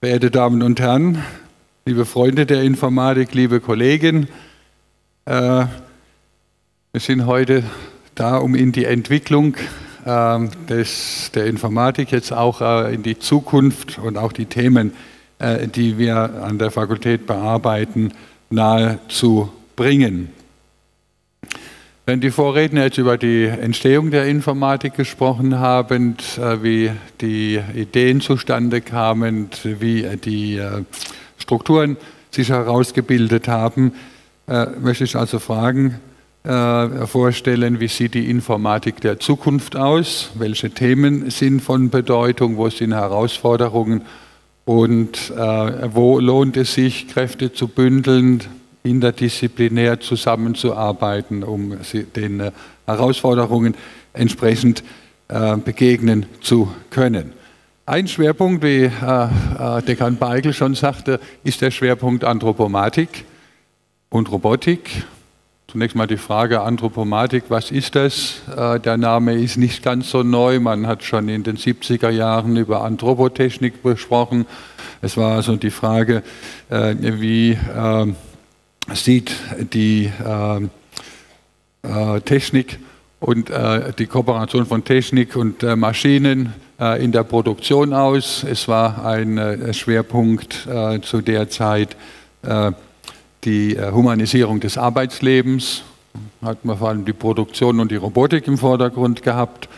Verehrte Damen und Herren, liebe Freunde der Informatik, liebe Kollegen, äh, wir sind heute da, um in die Entwicklung äh, des, der Informatik jetzt auch äh, in die Zukunft und auch die Themen, äh, die wir an der Fakultät bearbeiten, nahe zu bringen. Wenn die Vorredner jetzt über die Entstehung der Informatik gesprochen haben, äh, wie die Ideen zustande kamen, wie die äh, Strukturen sich herausgebildet haben, äh, möchte ich also Fragen vorstellen, wie sieht die Informatik der Zukunft aus, welche Themen sind von Bedeutung, wo sind Herausforderungen? Und wo lohnt es sich, Kräfte zu bündeln, interdisziplinär zusammenzuarbeiten, um den äh, Herausforderungen entsprechend äh, begegnen zu können. Ein Schwerpunkt, wie äh, Dekan Beigel schon sagte, ist der Schwerpunkt Anthropomatik und Robotik. Zunächst mal die Frage Anthropomatik, was ist das? Der Name ist nicht ganz so neu. Man hat schon in den 70er Jahren über Anthropotechnik gesprochen. Es war also die Frage, wie sieht die äh, äh, Technik und äh, die Kooperation von Technik und äh, Maschinen in der Produktion aus. Es war ein Schwerpunkt zu der Zeit die Humanisierung des Arbeitslebens. Hat man vor allem die Produktion und die Robotik im Vordergrund gehabt.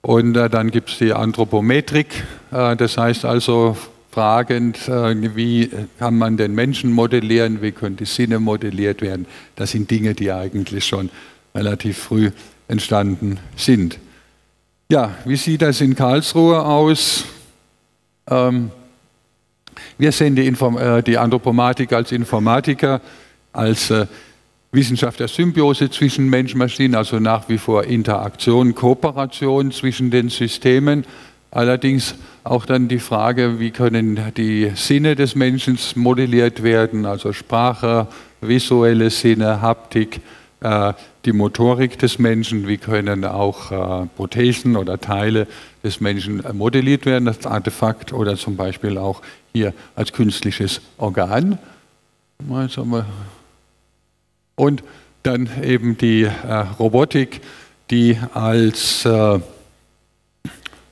Und dann gibt es die Anthropometrik, das heißt also fragend, äh, wie kann man den Menschen modellieren, wie können die Sinne modelliert werden. Das sind Dinge, die eigentlich schon relativ früh entstanden sind. Ja, wie sieht das in Karlsruhe aus? Ähm, wir sehen die, äh, die, Anthropomatik als Informatiker, als äh, Wissenschaft der Symbiose zwischen Mensch und Maschinen, also nach wie vor Interaktion, Kooperation zwischen den Systemen. Allerdings auch dann die Frage, wie können die Sinne des Menschen modelliert werden, also Sprache, visuelle Sinne, Haptik, äh, die Motorik des Menschen, wie können auch äh, Prothesen oder Teile des Menschen modelliert werden, das Artefakt oder zum Beispiel auch hier als künstliches Organ. Und dann eben die äh, Robotik, die als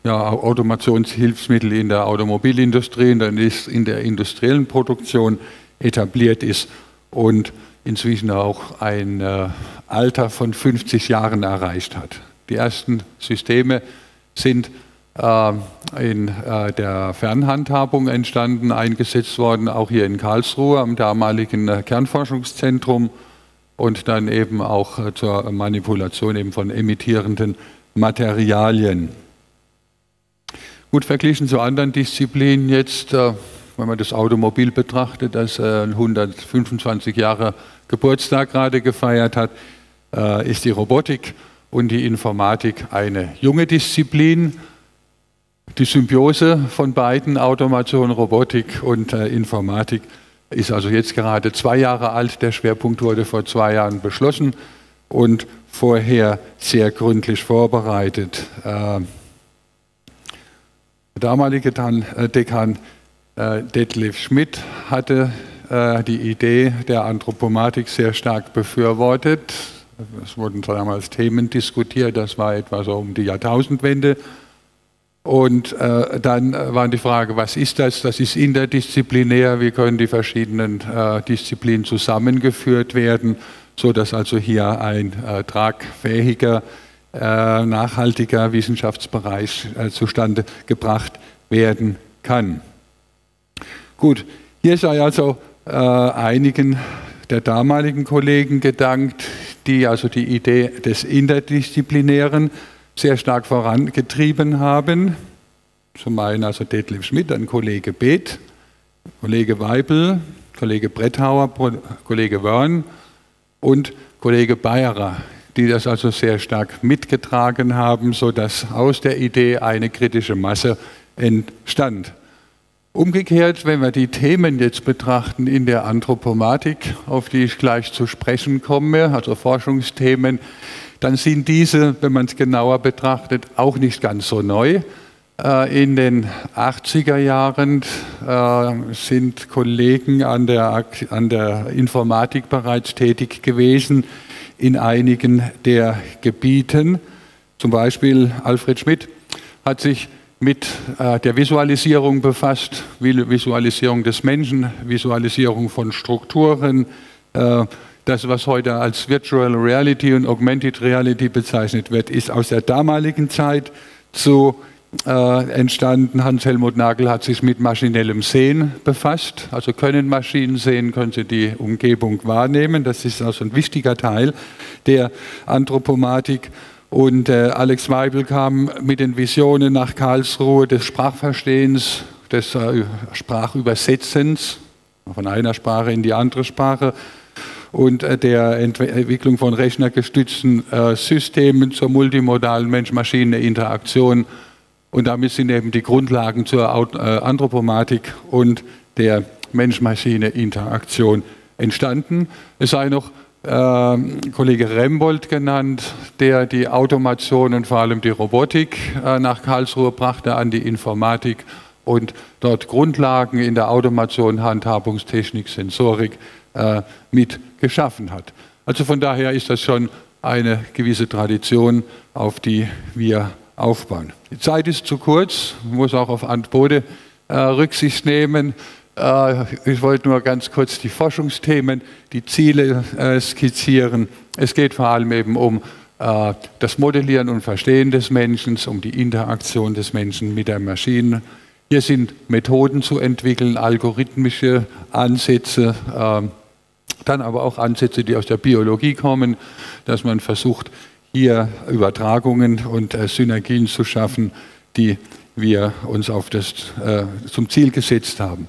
ja, Automationshilfsmittel in der Automobilindustrie, in der industriellen Produktion etabliert ist und inzwischen auch ein äh, Alter von 50 Jahren erreicht hat. Die ersten Systeme sind äh, in äh, der Fernhandhabung entstanden, eingesetzt worden, auch hier in Karlsruhe am damaligen äh, Kernforschungszentrum und dann eben auch zur Manipulation eben von emittierenden Materialien. Gut verglichen zu anderen Disziplinen jetzt, äh, wenn man das Automobil betrachtet, das 125 äh, Jahre Geburtstag gerade gefeiert hat, äh, ist die Robotik und die Informatik eine junge Disziplin. Die Symbiose von beiden, Automation, Robotik und Informatik, ist also jetzt gerade zwei Jahre alt. Der Schwerpunkt wurde vor zwei Jahren beschlossen und vorher sehr gründlich vorbereitet. Der damalige äh, Dekan äh, Detlef Schmidt hatte äh, die Idee der Anthropomatik sehr stark befürwortet. Es wurden damals Themen diskutiert, das war etwa so um die Jahrtausendwende. Und äh, dann war die Frage, was ist das? Das ist interdisziplinär, wie können die verschiedenen äh, Disziplinen zusammengeführt werden, sodass also hier ein äh, tragfähiger äh, nachhaltiger Wissenschaftsbereich äh, zustande gebracht werden kann. Gut, hier sei also äh, einigen der damaligen Kollegen gedankt, die also die Idee des Interdisziplinären sehr stark vorangetrieben haben. Zum einen also Detlef Schmidt, ein Kollege Beeth, Kollege Weibel, Kollege Bretthauer, Kollege Wörn und Kollege Bayerer, die das also sehr stark mitgetragen haben, sodass aus der Idee eine kritische Masse entstand. Umgekehrt, wenn wir die Themen jetzt betrachten in der Anthropomatik, auf die ich gleich zu sprechen komme, also Forschungsthemen, dann sind diese, wenn man es genauer betrachtet, auch nicht ganz so neu. Äh, in den 80er Jahren äh, sind Kollegen an der, an der Informatik bereits tätig gewesen in einigen der Gebieten. Zum Beispiel Alfred Schmidt hat sich mit äh, der Visualisierung befasst, Visualisierung des Menschen, Visualisierung von Strukturen, das, was heute als Virtual Reality und Augmented Reality bezeichnet wird, ist aus der damaligen Zeit zu äh, entstanden. Hans-Helmut Nagel hat sich mit maschinellem Sehen befasst. Also können Maschinen sehen, können sie die Umgebung wahrnehmen. Das ist also ein wichtiger Teil der Anthropomatik. Und äh, Alex Weibel kam mit den Visionen nach Karlsruhe des Sprachverstehens, des äh, Sprachübersetzens von einer Sprache in die andere Sprache und äh, der Entwicklung von rechnergestützten äh, Systemen zur multimodalen Mensch-Maschine-Interaktion und damit sind eben die Grundlagen zur äh, Anthropomatik und der Mensch-Maschine-Interaktion entstanden. Es sei noch äh, Kollege Rembold genannt, der die Automation und vor allem die Robotik äh, nach Karlsruhe brachte an die Informatik und dort Grundlagen in der Automation, Handhabungstechnik, Sensorik äh, mit geschaffen hat. Also von daher ist das schon eine gewisse Tradition, auf die wir aufbauen. Die Zeit ist zu kurz, muss auch auf Antbode äh, Rücksicht nehmen. Äh, ich wollte nur ganz kurz die Forschungsthemen, die Ziele äh, skizzieren. Es geht vor allem eben um äh, das Modellieren und Verstehen des Menschen, um die Interaktion des Menschen mit der Maschine. Hier sind Methoden zu entwickeln, algorithmische Ansätze, ähm, dann aber auch Ansätze, die aus der Biologie kommen, dass man versucht, hier Übertragungen und äh, Synergien zu schaffen, die wir uns auf das, äh, zum Ziel gesetzt haben.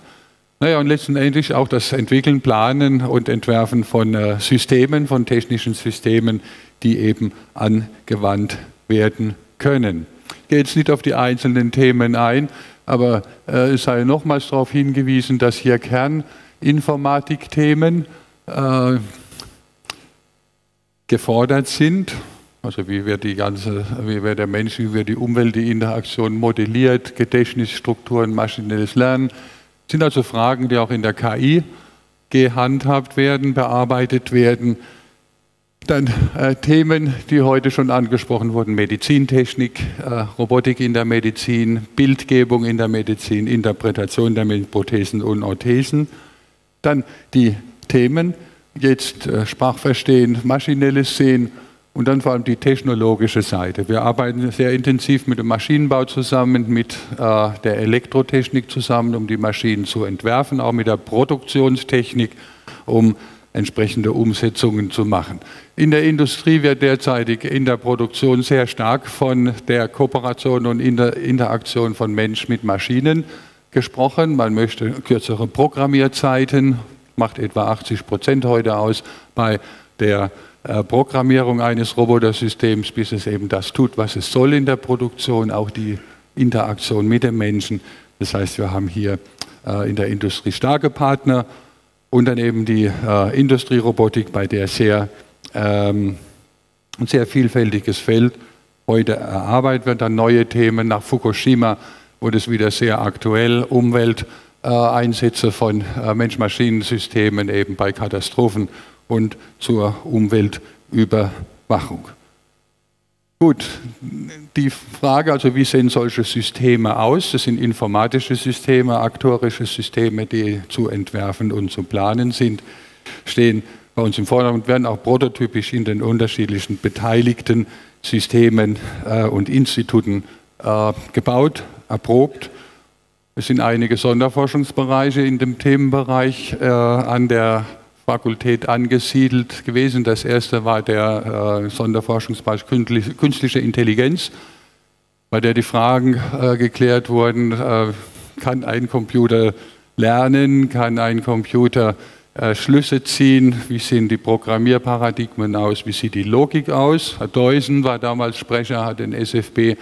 Naja, und letztendlich auch das Entwickeln, Planen und Entwerfen von äh, Systemen, von technischen Systemen, die eben angewandt werden können. Ich gehe jetzt nicht auf die einzelnen Themen ein, aber äh, es sei nochmals darauf hingewiesen, dass hier Kerninformatikthemen äh, gefordert sind also wie wird, die ganze, wie wird der Mensch, wie wird die Umwelt, die Interaktion modelliert, Gedächtnisstrukturen, maschinelles Lernen. Das sind also Fragen, die auch in der KI gehandhabt werden, bearbeitet werden. Dann äh, Themen, die heute schon angesprochen wurden, Medizintechnik, äh, Robotik in der Medizin, Bildgebung in der Medizin, Interpretation der Prothesen und Orthesen. Dann die Themen, jetzt äh, Sprachverstehen, maschinelles Sehen und dann vor allem die technologische Seite. Wir arbeiten sehr intensiv mit dem Maschinenbau zusammen, mit äh, der Elektrotechnik zusammen, um die Maschinen zu entwerfen, auch mit der Produktionstechnik, um entsprechende Umsetzungen zu machen. In der Industrie wird derzeitig in der Produktion sehr stark von der Kooperation und Inter Interaktion von Mensch mit Maschinen gesprochen. Man möchte kürzere Programmierzeiten, macht etwa 80 Prozent heute aus bei der äh, Programmierung eines Robotersystems, bis es eben das tut, was es soll in der Produktion, auch die Interaktion mit dem Menschen. Das heißt, wir haben hier äh, in der Industrie starke Partner und dann eben die äh, Industrierobotik, bei der sehr, ähm, ein sehr vielfältiges Feld heute erarbeitet wird. Dann neue Themen nach Fukushima wurde es wieder sehr aktuell. Umwelteinsätze von Mensch-Maschinen-Systemen eben bei Katastrophen und zur Umweltüberwachung. Gut, die Frage, also wie sehen solche Systeme aus? Das sind informatische Systeme, aktorische Systeme, die zu entwerfen und zu planen sind, stehen bei uns im Vordergrund, werden auch prototypisch in den unterschiedlichen beteiligten Systemen äh, und Instituten äh, gebaut, erprobt. Es sind einige Sonderforschungsbereiche in dem Themenbereich äh, an der Fakultät angesiedelt gewesen. Das erste war der äh, Sonderforschungsbereich Künstliche Intelligenz, bei der die Fragen äh, geklärt wurden, äh, kann ein Computer lernen, kann ein Computer äh, Schlüsse ziehen, wie sehen die Programmierparadigmen aus, wie sieht die Logik aus. Herr Deusen war damals Sprecher, hat den SFB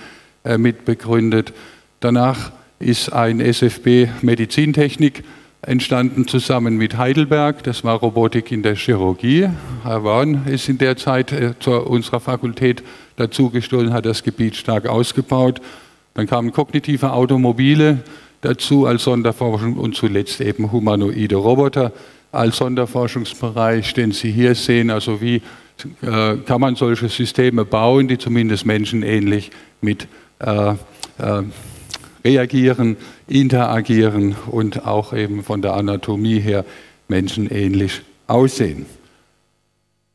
äh, mitbegründet. Danach ist ein SFB Medizintechnik entstanden zusammen mit Heidelberg. Das war Robotik in der Chirurgie. Herr Warn ist in der Zeit äh, zu unserer Fakultät dazugestoßen, hat das Gebiet stark ausgebaut. Dann kamen kognitive Automobile dazu als Sonderforschung und zuletzt eben humanoide Roboter als Sonderforschungsbereich, den Sie hier sehen. Also wie äh, kann man solche Systeme bauen, die zumindest menschenähnlich mit äh, äh, reagieren, interagieren und auch eben von der Anatomie her menschenähnlich aussehen.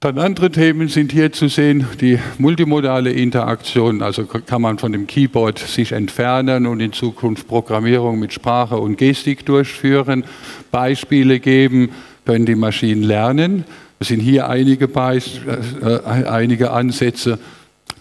Dann andere Themen sind hier zu sehen, die multimodale Interaktion, also kann man von dem Keyboard sich entfernen und in Zukunft Programmierung mit Sprache und Gestik durchführen, Beispiele geben, können die Maschinen lernen. Es sind hier einige, Beis äh, einige Ansätze,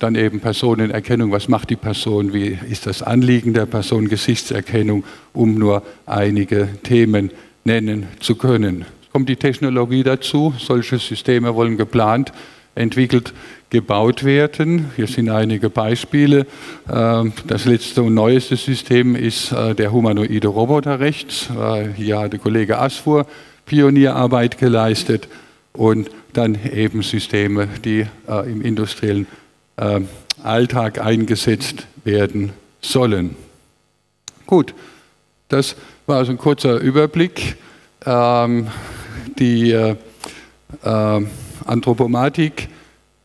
dann eben Personenerkennung, was macht die Person, wie ist das Anliegen der Person, Gesichtserkennung, um nur einige Themen nennen zu können kommt die Technologie dazu. Solche Systeme wollen geplant, entwickelt, gebaut werden. Hier sind einige Beispiele. Ähm, das letzte und neueste System ist äh, der humanoide Roboter rechts. Äh, hier hat der Kollege Asfur Pionierarbeit geleistet und dann eben Systeme, die äh, im industriellen Alltag eingesetzt werden sollen. Gut, das war also ein kurzer Überblick. Ähm, die äh, äh, Anthropomatik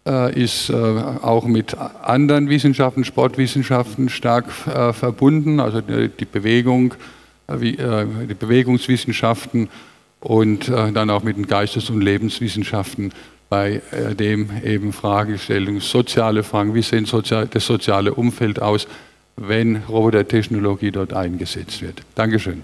äh, ist äh, auch mit anderen Wissenschaften, Sportwissenschaften stark äh, verbunden, also die, die Bewegung, äh, wie, die Bewegungswissenschaften und dann auch mit den Geistes- und Lebenswissenschaften, bei dem eben Fragestellungen, soziale Fragen, wie sozial, das soziale Umfeld aus, wenn Robotertechnologie dort eingesetzt wird. Dankeschön.